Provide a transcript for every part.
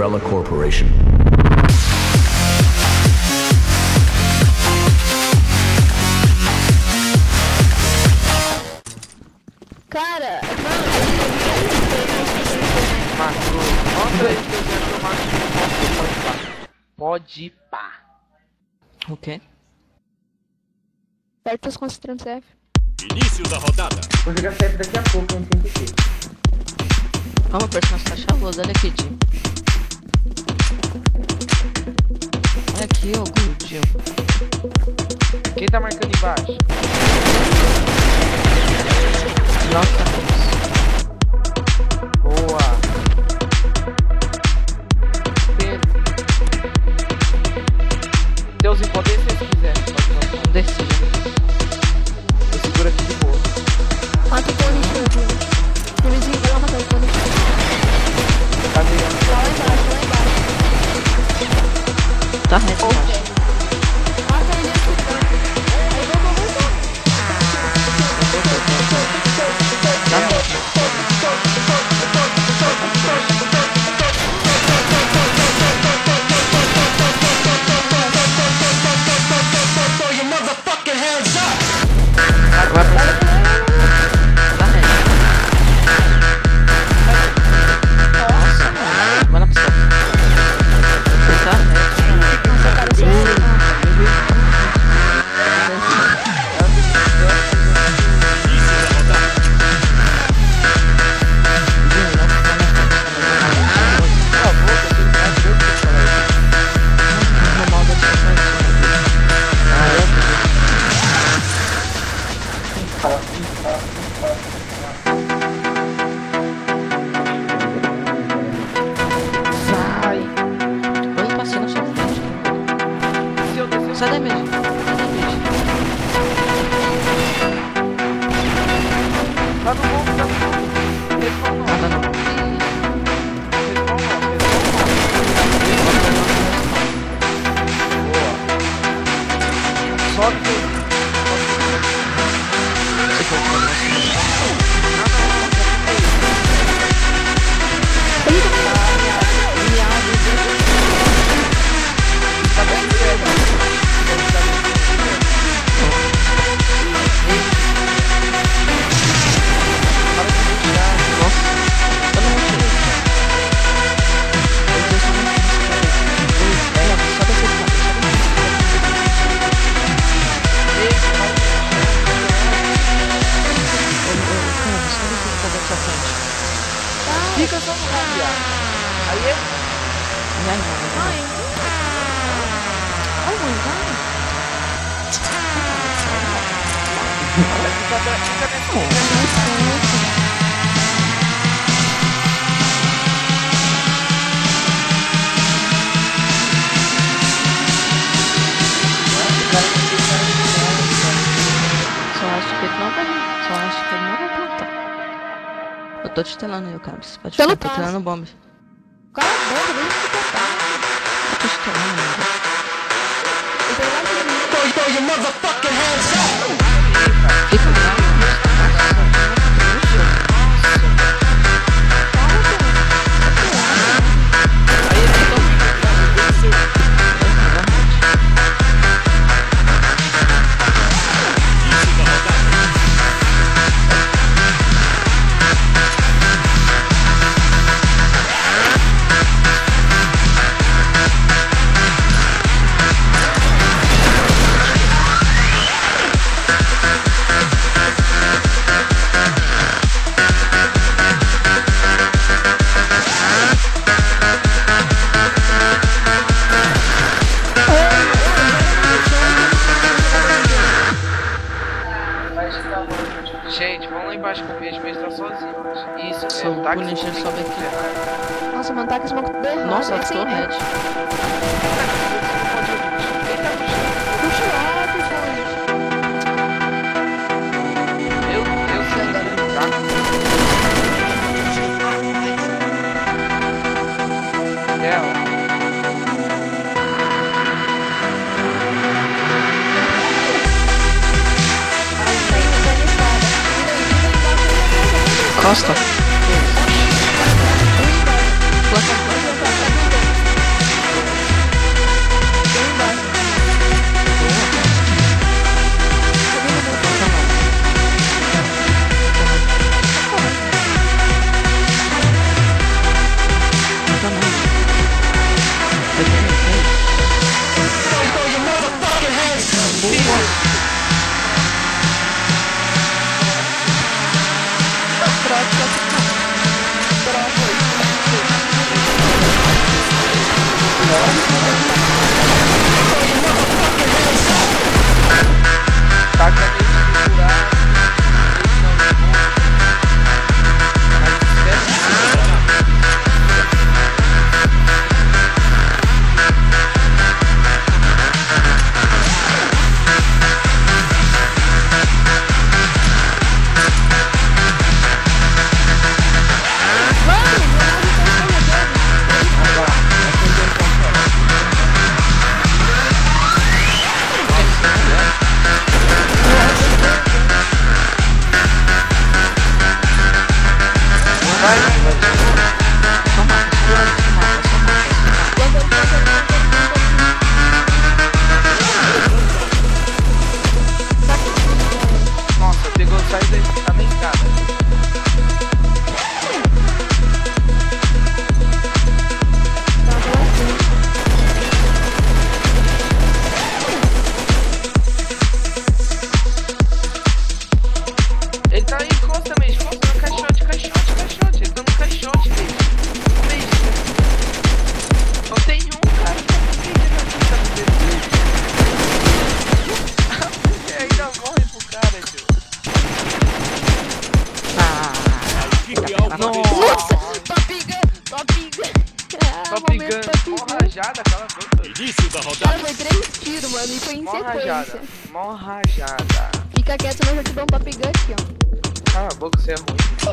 Umbrella Corporation. Cara, Marcos, mostra aí que eu quero tomar no Pode pá. O quê? aperta os concentrantes F. Início da rodada. Vou jogar CF daqui a pouco, não tem que Ó, meu personagem tá chavoso, olha aqui, tio. Aqui, ó, Gudinho. Quem tá marcando embaixo? Nossa, Boa. Deus em poder se vocês quiserem. Sai. Passei na sua frente. Sai daí mesmo. Sai daí mesmo. tá no bom. Que ele não vai plantar. Eu tô te telando aí, Cabs. Pode Então ficar, não tô passa. telando bomba. Cala a boca, deixa Gente, vamos lá embaixo com o beijo, o beijo tá sozinho. Isso, é Sou o o táxi sobe aqui. fazer. Nossa, mano, tá errado. Nossa, é eu sem tô medo. Costa. Rajada, cala a boca. Início da Cara, rodada. foi três tiros, mano, e foi em Mó rajada, sequência. mó rajada. Fica quieto, senão eu já te dou um top gun aqui, ó. Cala a boca, você é ruim. Tá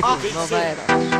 啊，对的。